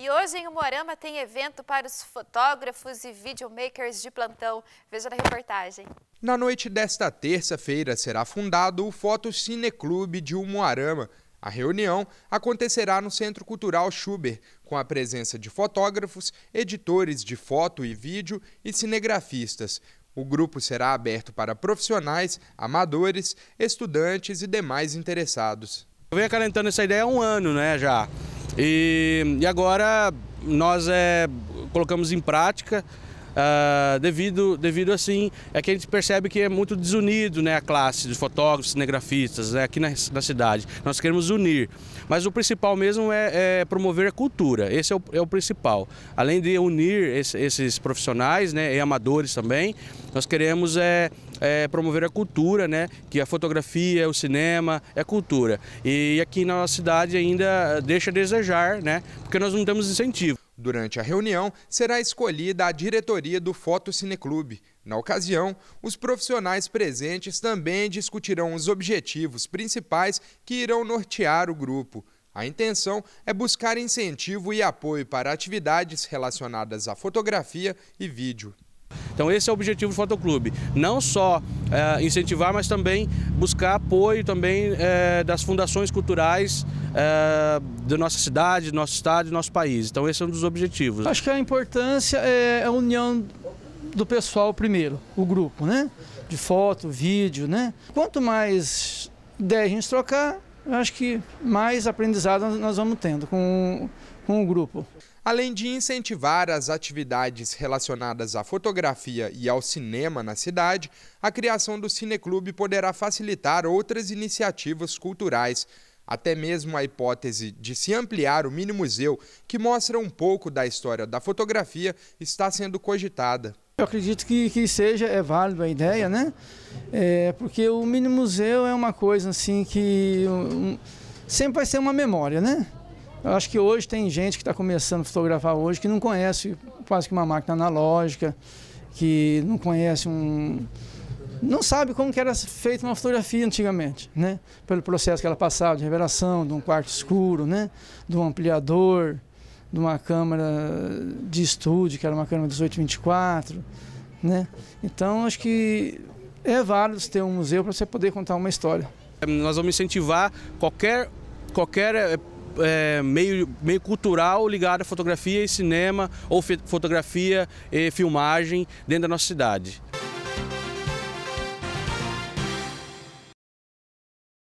E hoje em Umuarama tem evento para os fotógrafos e videomakers de plantão. Veja na reportagem. Na noite desta terça-feira será fundado o Foto Cine Clube de Umuarama. A reunião acontecerá no Centro Cultural Schubert, com a presença de fotógrafos, editores de foto e vídeo e cinegrafistas. O grupo será aberto para profissionais, amadores, estudantes e demais interessados. Eu venho acalentando essa ideia há um ano né, já. E, e agora nós é, colocamos em prática Uh, devido, devido assim, é que a gente percebe que é muito desunido né, a classe de fotógrafos, cinegrafistas né, aqui na, na cidade. Nós queremos unir, mas o principal mesmo é, é promover a cultura, esse é o, é o principal. Além de unir esse, esses profissionais né, e amadores também, nós queremos é, é, promover a cultura, né, que a fotografia, o cinema é cultura. E aqui na nossa cidade ainda deixa a desejar, né, porque nós não temos incentivo. Durante a reunião, será escolhida a diretoria do Foto Cineclube. Na ocasião, os profissionais presentes também discutirão os objetivos principais que irão nortear o grupo. A intenção é buscar incentivo e apoio para atividades relacionadas à fotografia e vídeo. Então esse é o objetivo do Fotoclube, não só é, incentivar, mas também buscar apoio também é, das fundações culturais é, da nossa cidade, do nosso estado e do nosso país. Então esse é um dos objetivos. Acho que a importância é a união do pessoal primeiro, o grupo, né? De foto, vídeo, né? Quanto mais ideia a gente trocar, acho que mais aprendizado nós vamos tendo com, com o grupo. Além de incentivar as atividades relacionadas à fotografia e ao cinema na cidade, a criação do Cineclube poderá facilitar outras iniciativas culturais. Até mesmo a hipótese de se ampliar o mini museu, que mostra um pouco da história da fotografia, está sendo cogitada. Eu acredito que, que seja, é válido a ideia, né? É, porque o mini museu é uma coisa assim que um, sempre vai ser uma memória, né? Eu acho que hoje tem gente que está começando a fotografar hoje que não conhece quase que uma máquina analógica, que não conhece um... não sabe como que era feita uma fotografia antigamente, né? Pelo processo que ela passava de revelação, de um quarto escuro, né? De um ampliador, de uma câmera de estúdio, que era uma câmera 1824, né? Então, acho que é válido ter um museu para você poder contar uma história. Nós vamos incentivar qualquer, qualquer eh, é, meio, meio cultural ligado à fotografia e cinema ou fotografia e filmagem dentro da nossa cidade.